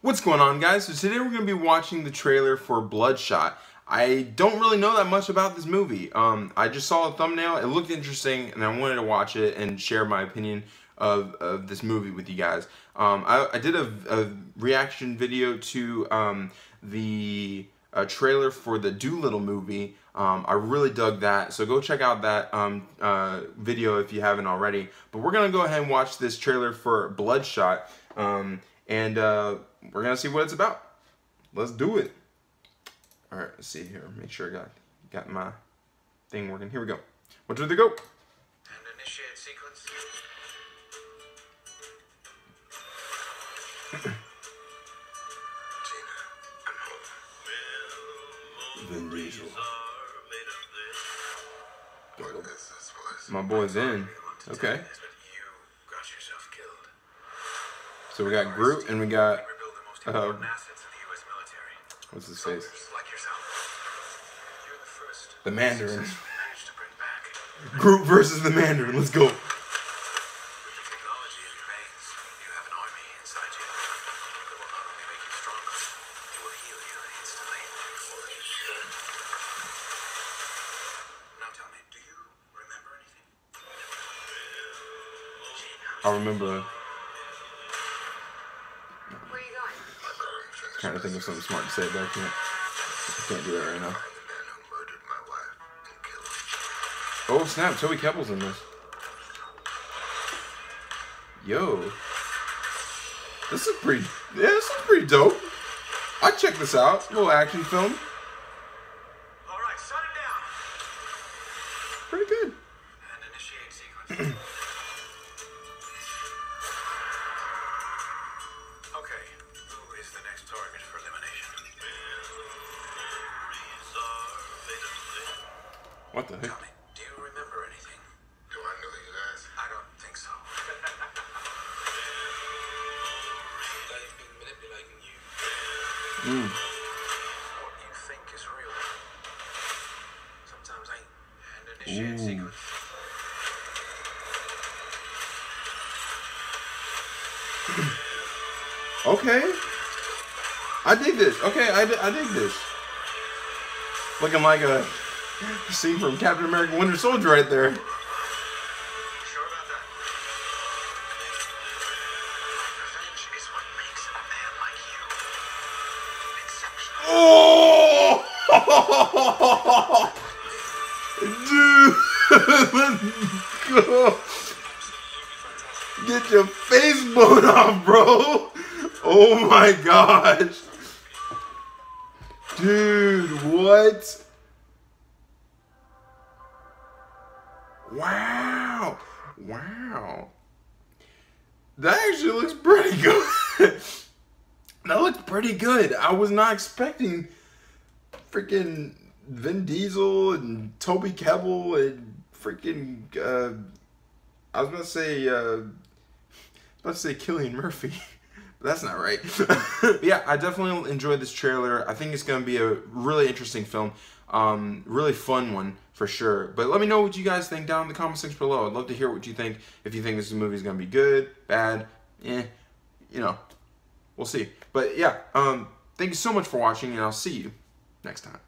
What's going on guys? So today we're going to be watching the trailer for Bloodshot. I don't really know that much about this movie. Um, I just saw a thumbnail, it looked interesting, and I wanted to watch it and share my opinion of, of this movie with you guys. Um, I, I, did a, a, reaction video to um, the uh, trailer for the Dolittle movie. Um, I really dug that, so go check out that um, uh, video if you haven't already. But we're going to go ahead and watch this trailer for Bloodshot. Um, and uh, we're gonna see what it's about. Let's do it. All right, let's see here. Make sure I got got my thing working. Here we go. What do they go? Vin Diesel. My boy Vin. Okay. So we got Groot and we got uh, what's his face? The Mandarin. Groot versus the Mandarin. Let's go. I remember trying to think of something smart to say, but I can't. I can't do that right now. Oh snap! Toby Kebbell's in this. Yo, this is pretty. Yeah, this is pretty dope. I check this out. Little action film. What the heck? Tell me, do you remember anything? Do I know you guys? I don't think so. They've been manipulating you. Mm. What you think is real. Sometimes ain't. And initiate secrets. okay. I dig this. Okay, I, I dig this. Looking like a scene from Captain America Winter Soldier right there. Oh! Dude! Get your face blown off, bro! Oh my gosh! Dude, what? Wow. Wow. That actually looks pretty good. that looks pretty good. I was not expecting freaking Vin Diesel and Toby Kebbell and freaking uh, I was to say uh, I was about to say Cillian Murphy. That's not right. yeah, I definitely enjoyed this trailer. I think it's going to be a really interesting film. Um, really fun one for sure. But let me know what you guys think down in the comment section below. I'd love to hear what you think. If you think this movie is going to be good, bad, eh, you know, we'll see. But yeah, um, thank you so much for watching, and I'll see you next time.